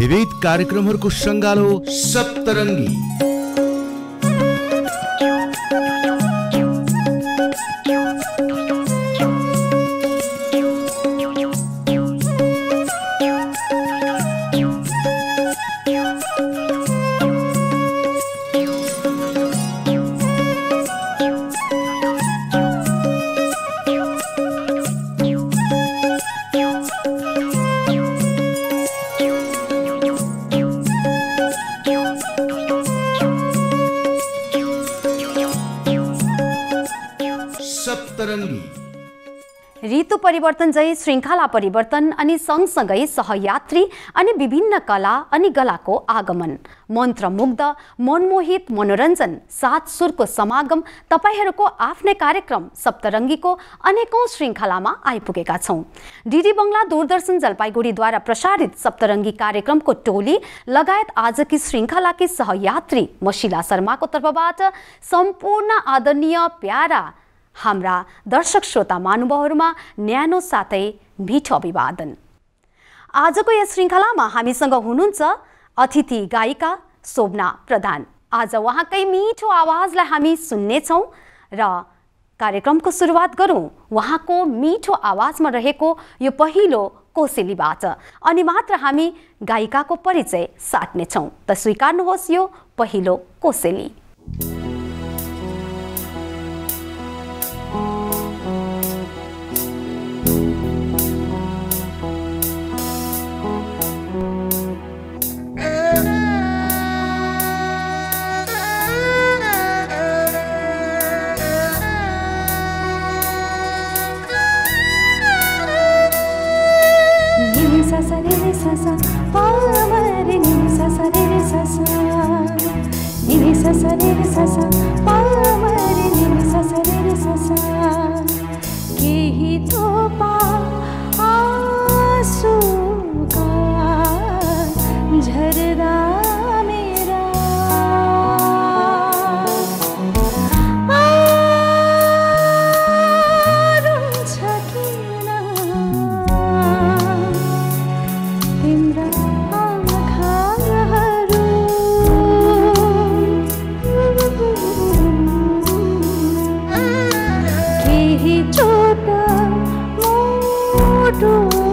विविध कार्यक्रम कार्यक्रमहरूको सङ्गालो सप्तरङ्गी। परिवर्तन झै श्रृङ्खला परिवर्तन अनि सँगसँगै सहयात्री अनि विभिन्न कला अनि गलाको आगमन। मन्त्रमुग्ध मनमोहित मनोरञ्जन सात सुरको समागम तपाईँहरूको आफ्नै कार्यक्रम सप्तरङ्गीको अनेकौँ श्रृङ्खलामा आइपुगेका छौँ। डिडी बङ्गला दूरदर्शन जलपाइगुडीद्वारा प्रसारित सप्तरङ्गी कार्यक्रमको टोली लगायत आजकी श्रृङ्खलाकी सहयात्री मशिला शर्माको तर्फबाट सम्पूर्ण आदरणीय प्यारा हाम्रा दर्शक श्रोता महानुभावहरूमा न्यानो साथै मिठो अभिवादन। आजको यस श्रृङ्खलामा हामीसँग हुनुहुन्छ अतिथि गायिका शोभना प्रधान। आज उहाँकै मिठो आवाजलाई हामी सुन्नेछौँ र कार्यक्रमको सुरुवात गरौँ उहाँको मिठो आवाजमा रहेको यो पहिलो कोसेलीबाट। अनि मात्र हामी गायिकाको परिचय साट्नेछौँ। त स्वीकार्नुहोस् यो पहिलो कोसेली। hi cho đời mong đùa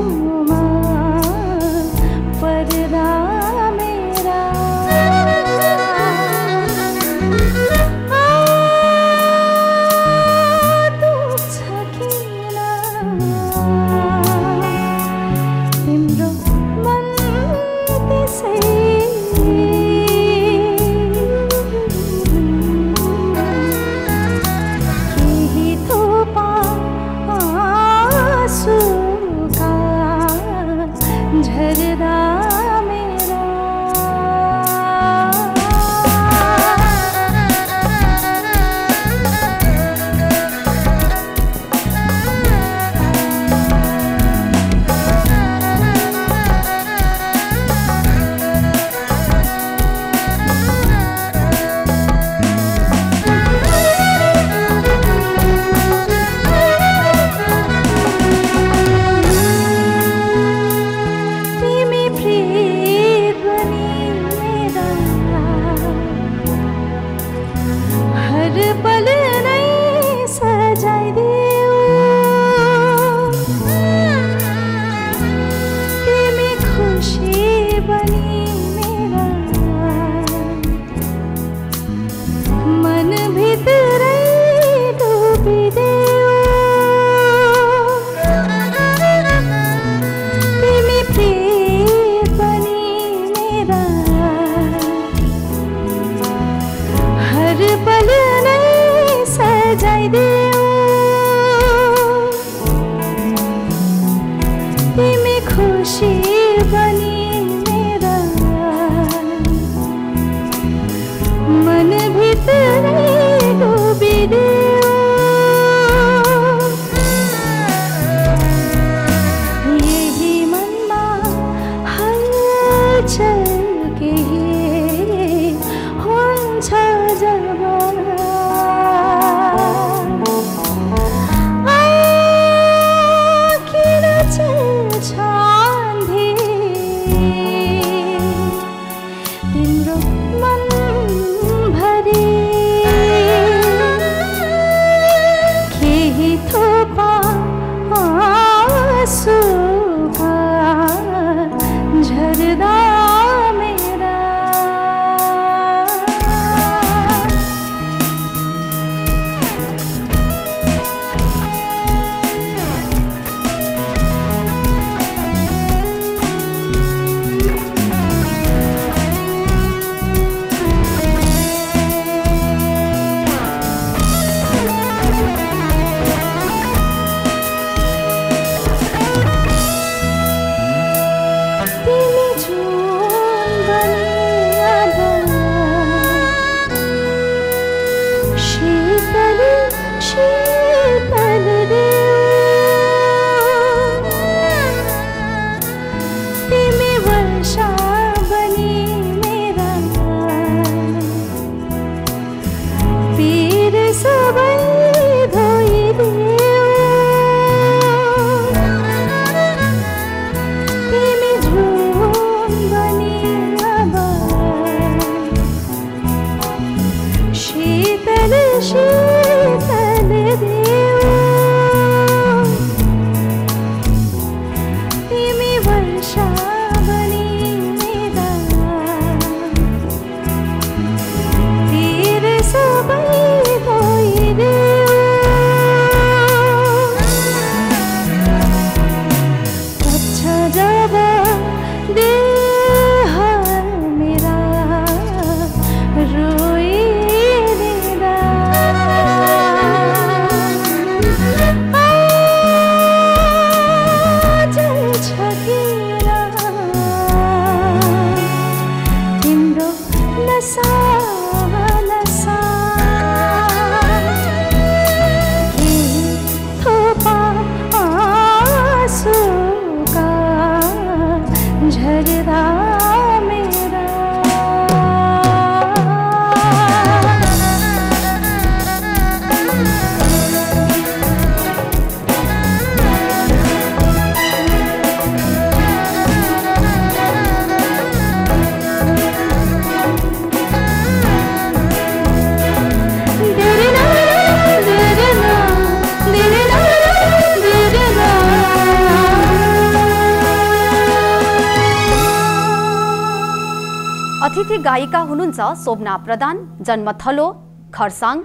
हुनुहुन्छ शोभना प्रधान जन्मथलो खरसाङ।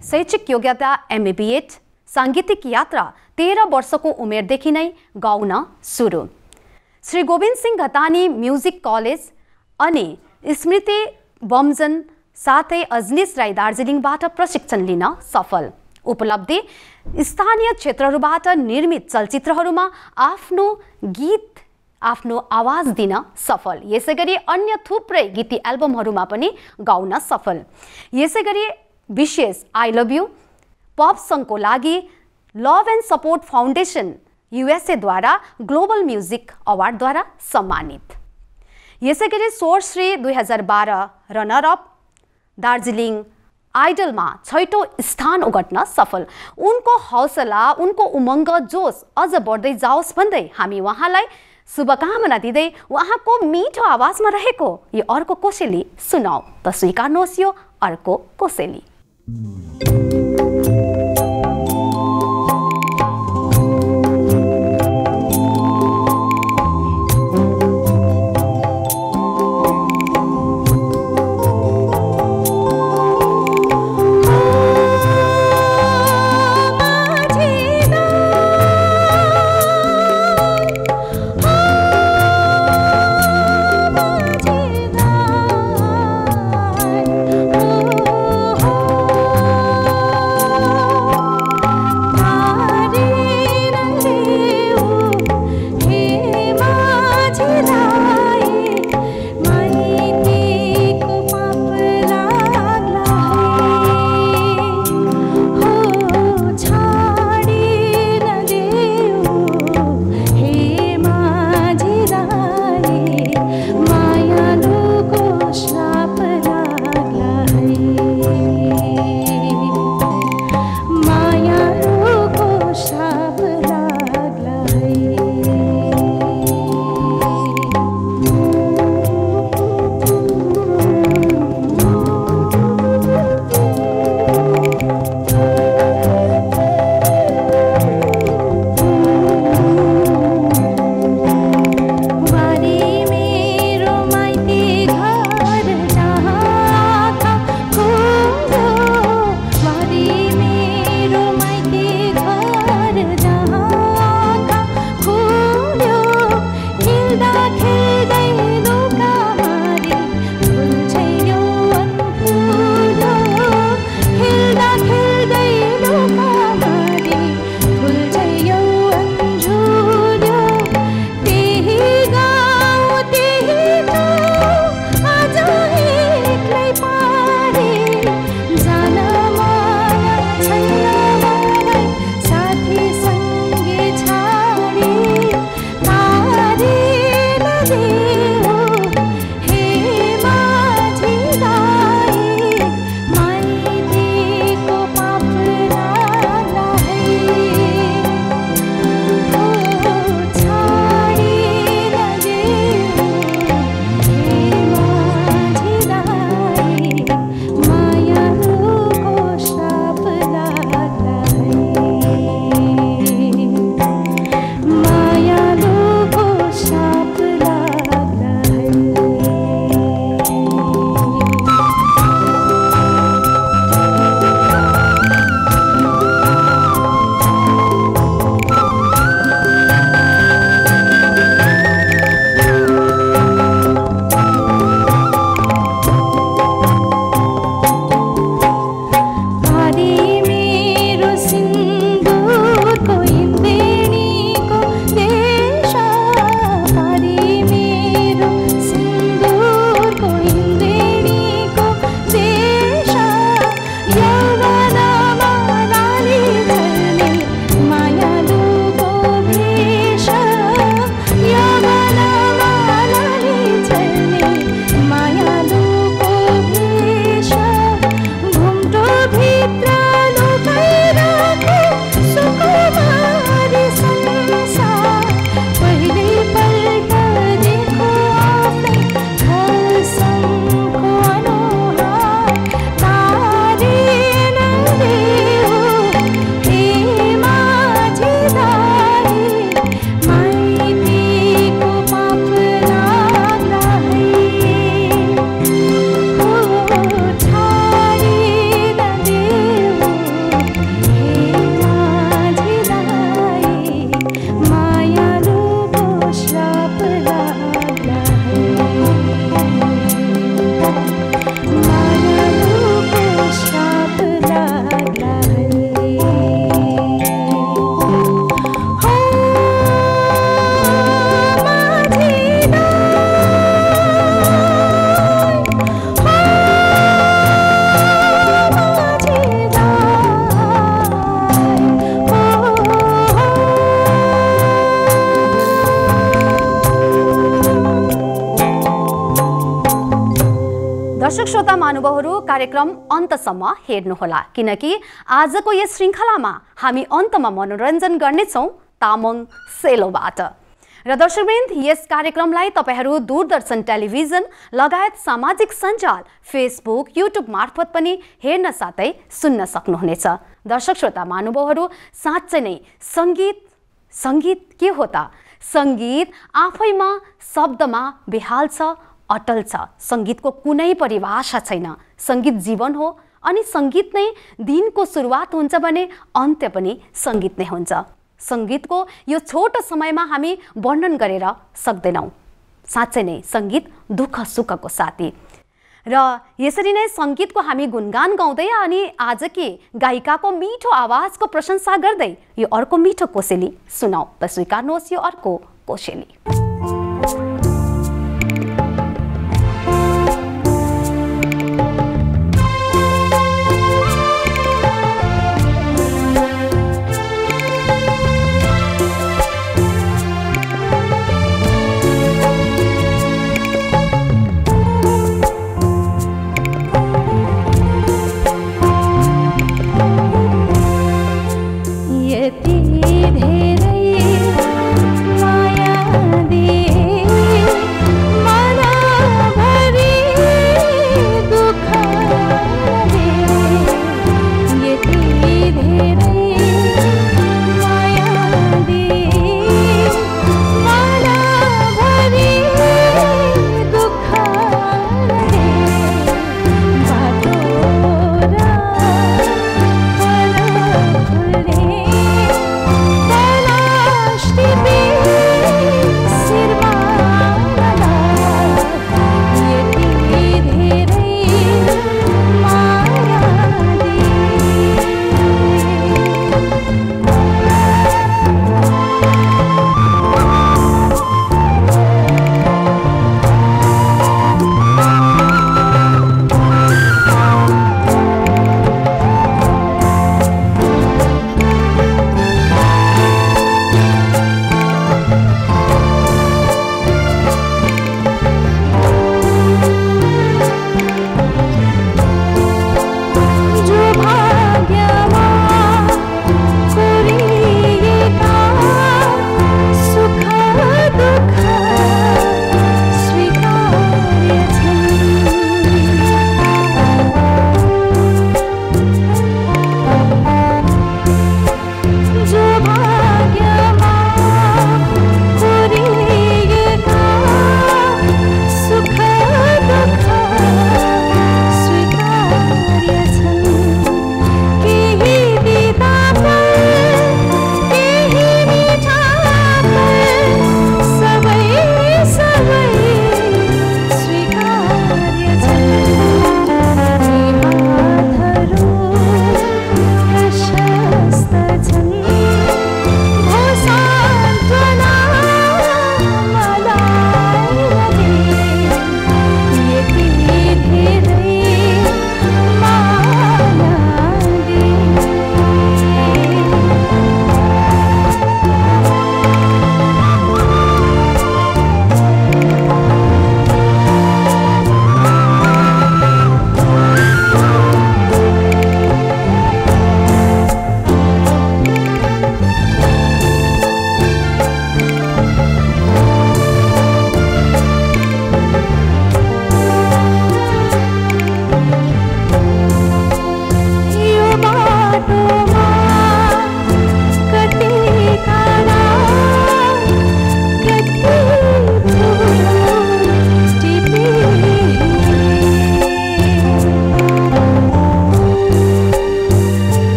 शैक्षिक योग्यता एमएबिएड साङ्गीतिक यात्रा तेह्र वर्षको उमेरदेखि नै गाउन सुरु। श्री गोविन्द सिंह घतानी म्युजिक कलेज अनि स्मृति बमजन साथै अजनिस राई दार्जिलिङबाट प्रशिक्षण लिन सफल। उपलब्धि स्थानीय क्षेत्रहरूबाट निर्मित चलचित्रहरूमा आफ्नो गीत आफ्नो आवाज दिन सफल। यसै गरी अन्य थुप्रै गीती एल्बमहरूमा पनि गाउन सफल। यसै गरी विशेष आई लभ यु पप सङ्घको लागि लभ एन्ड सपोर्ट फाउन्डेसन युएसएद्वारा ग्लोबल म्युजिक अवार्डद्वारा सम्मानित। यसै गरी स्वर्श्री दुई हजार बाह्र रनरअप दार्जिलिङ आइडलमा छैटौँ स्थान ओगट्न सफल। उनको हौसला उनको उमङ्ग जोस अझ बढ्दै जाओस् भन्दै हामी उहाँलाई शुभकामना दिँदै उहाँको मिठो आवाजमा रहेको यो अर्को कोसेली सुनाऊ त स्वीकार्नुहोस् यो अर्को कोसेली। श्रोता महानुभावहरू कार्यक्रम अन्तसम्म हेर्नुहोला। किनकि आजको यस श्रृङ्खलामा हामी अन्तमा मनोरञ्जन गर्नेछौँ तामाङ सेलोबाट। र दर्शकवृन्द यस कार्यक्रमलाई तपाईँहरू दूरदर्शन टेलिभिजन लगायत सामाजिक सञ्जाल फेसबुक युट्युब मार्फत पनि हेर्न साथै सुन्न सक्नुहुनेछ। दर्शक श्रोता महानुभावहरू साँच्चै नै सङ्गीत सङ्गीत के हो त? सङ्गीत आफैमा शब्दमा बेहाल अटल छ। सङ्गीतको कुनै परिभाषा छैन। सङ्गीत जीवन हो अनि सङ्गीत नै दिनको सुरुवात हुन्छ भने अन्त्य पनि सङ्गीत नै हुन्छ। सङ्गीतको यो छोटो समयमा हामी वर्णन गरेर सक्दैनौँ। साँच्चै नै सङ्गीत दुःख सुखको साथी। र यसरी नै सङ्गीतको हामी गुणगान गाउँदै अनि आजकी गायिकाको मिठो आवाजको प्रशंसा गर्दै यो अर्को मिठो कोसेली सुनाऊ। त स्वीकार्नुहोस् यो अर्को कोसेली।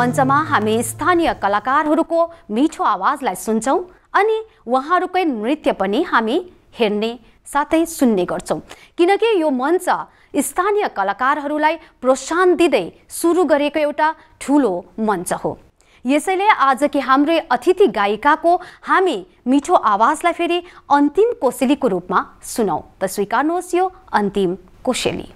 मञ्चमा हामी स्थानीय कलाकारहरूको मिठो आवाजलाई सुन्छौँ अनि उहाँहरूकै नृत्य पनि हामी हेर्ने साथै सुन्ने गर्छौँ। किनकि यो मञ्च स्थानीय कलाकारहरूलाई प्रोत्साहन दिँदै सुरु गरेको एउटा ठुलो मञ्च हो। यसैले आजकी हाम्रै अतिथि गायिकाको हामी मिठो आवाजलाई फेरि अन्तिम कोसेलीको रूपमा सुनौ। त स्वीकार्नुहोस् यो अन्तिम कोसेली।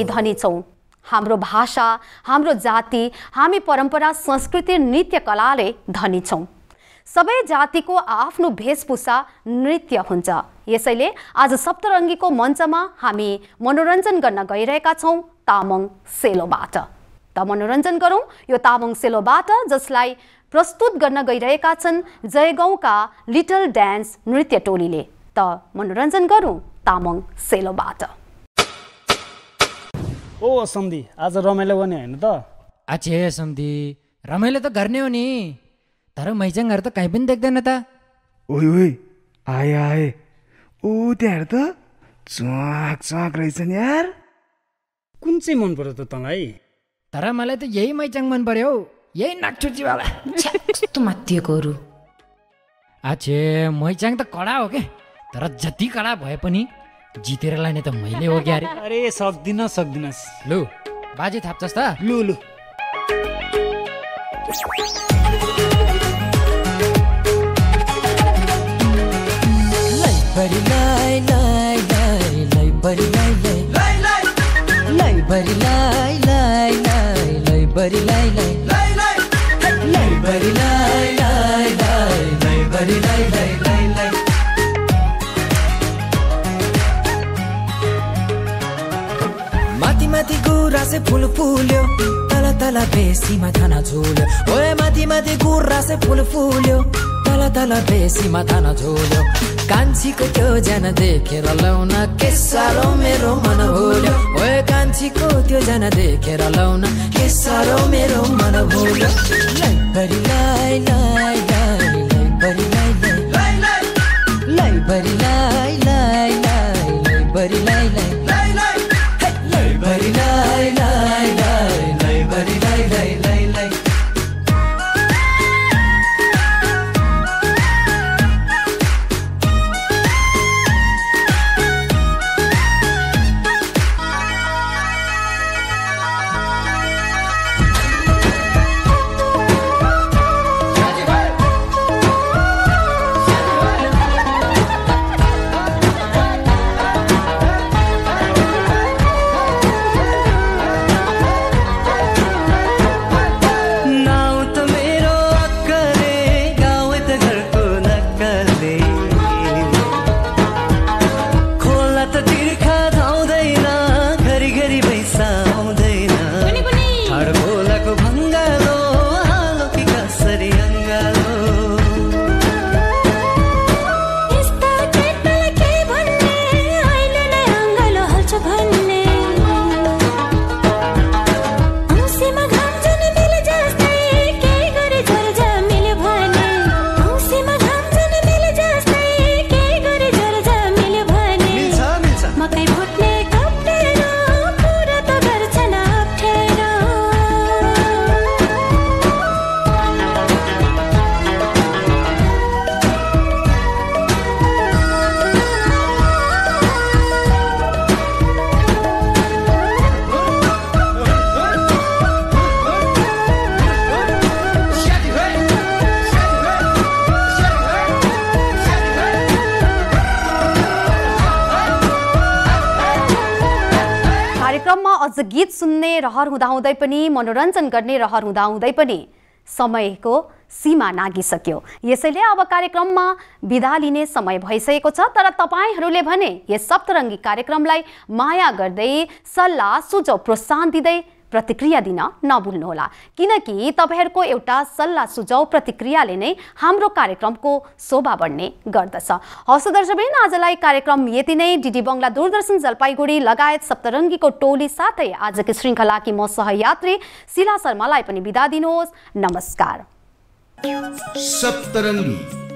हामी धनी छौँ। हाम्रो भाषा हाम्रो जाति हामी परम्परा संस्कृति नृत्य कलाले धनी छौँ। सबै जातिको आफ्नो वेशभूषा नृत्य हुन्छ। यसैले आज सप्तरङ्गीको मञ्चमा हामी मनोरञ्जन गर्न गइरहेका छौँ तामाङ सेलोबाट। त मनोरञ्जन गरौँ यो तामाङ सेलोबाट जसलाई प्रस्तुत गर्न गइरहेका छन् जयगाउँका लिटल डान्स नृत्य टोलीले। त मनोरञ्जन गरौँ तामाङ सेलोबाट। ओ सन्धि आज रमाइलो गर्ने होइन त? आछे सम्धी रमाइलो त गर्ने हो नि। तर मैचाङहरू त कहीँ पनि देख्दैन त। ओइ ओइ आए आए। ओ त्यहाँ त चुवाक चुवाक रहेछन् यार। कुन चाहिँ मन पर्यो त तँलाई? तर मलाई त यही मैचाङ मन पर्यो हौ। यही नागचुचीवाला कस्तो माथिएकोहरू आछे मैचाङ त कडा हो के? तर जति कडा भए पनि जितेर लाने त मैले हो क्या अरे सक्दिन सक्दिनस् लु बाजे थाप्छस् त। लु लु। बरी लाई लाई लाई लाई बरी लाई लाई लाई बरी लाई लाई लाई लाई बरी लाई लाई लाई बरी लाई लाई लाई लाई बरी लाई लाई माथि गुरासे फुल फुल्यो तल तल बेसीमा थाना झुल्यो। ओए माथि माथि गुरासे फुल फुल्यो तल तल बेसीमा थाना झुल्यो। कान्छीको त्यो जना देखेर लाउन के मेरो मन ओए कान्छीको त्यो जना देखेर लाउन मेरो मन लाई गीत सुन्ने रहर हुँदाहुँदै पनि मनोरञ्जन गर्ने रहर हुँदाहुँदै पनि समयको सीमा नागिसक्यो। यसैले अब कार्यक्रममा बिदा लिने समय भइसकेको छ तर तपाईँहरूले भने यस सप्तरङ्गी कार्यक्रमलाई माया गर्दै सल्लाह सुझाव प्रोत्साहन दिँदै प्रतिक्रिया दिन नभुल्नुहोला। किनकि तपाईँहरूको एउटा सल्लाह सुझाव प्रतिक्रियाले नै हाम्रो कार्यक्रमको शोभा बढ्ने गर्दछ। हवस् दर्शकबिन आजलाई कार्यक्रम यति नै। डिडी बङ्गला दूरदर्शन जलपाइगुडी लगायत सप्तरङ्गीको टोली साथै आजको श्रृङ्खलाकी म सहयात्री शिला शर्मालाई पनि बिदा दिनुहोस्। नमस्कार। सप्तरङ्गी।